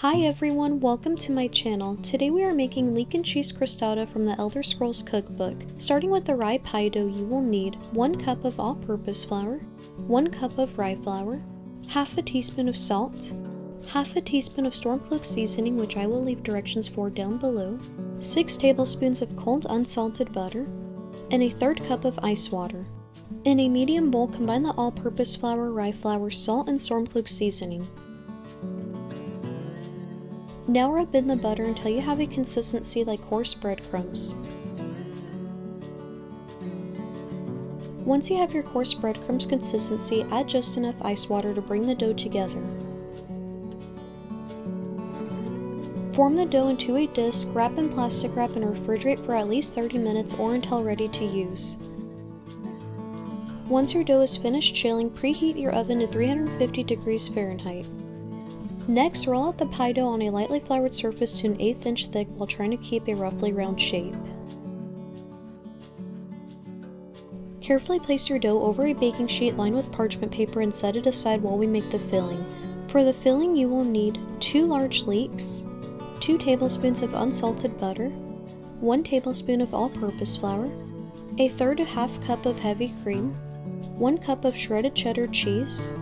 Hi everyone, welcome to my channel. Today we are making leek and cheese crostata from the Elder Scrolls cookbook. Starting with the rye pie dough, you will need 1 cup of all-purpose flour, 1 cup of rye flour, half a teaspoon of salt, half a teaspoon of Stormcloak seasoning which I will leave directions for down below, 6 tablespoons of cold unsalted butter, and a third cup of ice water. In a medium bowl, combine the all-purpose flour, rye flour, salt, and Stormcloak seasoning. Now rub in the butter until you have a consistency like coarse breadcrumbs. Once you have your coarse breadcrumbs consistency, add just enough ice water to bring the dough together. Form the dough into a disc, wrap in plastic wrap and refrigerate for at least 30 minutes or until ready to use. Once your dough is finished chilling, preheat your oven to 350 degrees Fahrenheit. Next, roll out the pie dough on a lightly floured surface to an eighth inch thick while trying to keep a roughly round shape. Carefully place your dough over a baking sheet lined with parchment paper and set it aside while we make the filling. For the filling, you will need 2 large leeks, 2 tablespoons of unsalted butter, 1 tablespoon of all-purpose flour, a third to half cup of heavy cream, 1 cup of shredded cheddar cheese,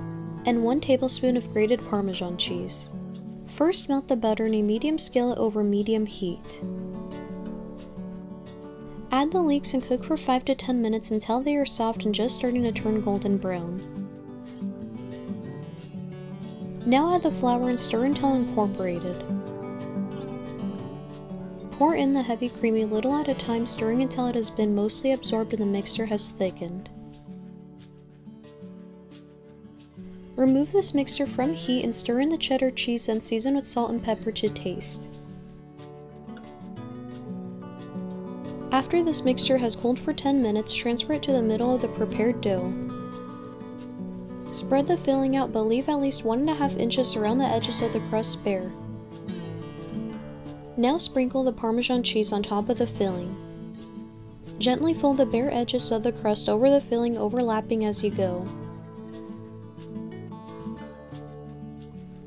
and 1 tablespoon of grated Parmesan cheese. First melt the butter in a medium skillet over medium heat. Add the leeks and cook for 5 to 10 minutes until they are soft and just starting to turn golden brown. Now add the flour and stir until incorporated. Pour in the heavy cream a little at a time stirring until it has been mostly absorbed and the mixture has thickened. Remove this mixture from heat and stir in the cheddar cheese and season with salt and pepper to taste. After this mixture has cooled for 10 minutes, transfer it to the middle of the prepared dough. Spread the filling out but leave at least 1.5 inches around the edges of the crust bare. Now sprinkle the Parmesan cheese on top of the filling. Gently fold the bare edges of the crust over the filling overlapping as you go.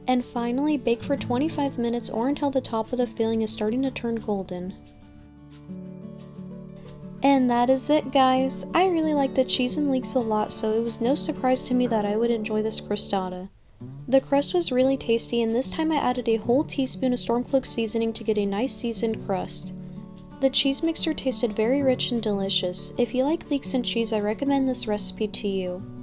And finally, bake for 25 minutes or until the top of the filling is starting to turn golden. And that is it guys! I really like the cheese and leeks a lot so it was no surprise to me that I would enjoy this crostata. The crust was really tasty and this time I added a whole teaspoon of Stormcloak seasoning to get a nice seasoned crust. The cheese mixture tasted very rich and delicious. If you like leeks and cheese I recommend this recipe to you.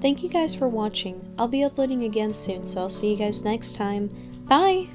Thank you guys for watching. I'll be uploading again soon, so I'll see you guys next time. Bye!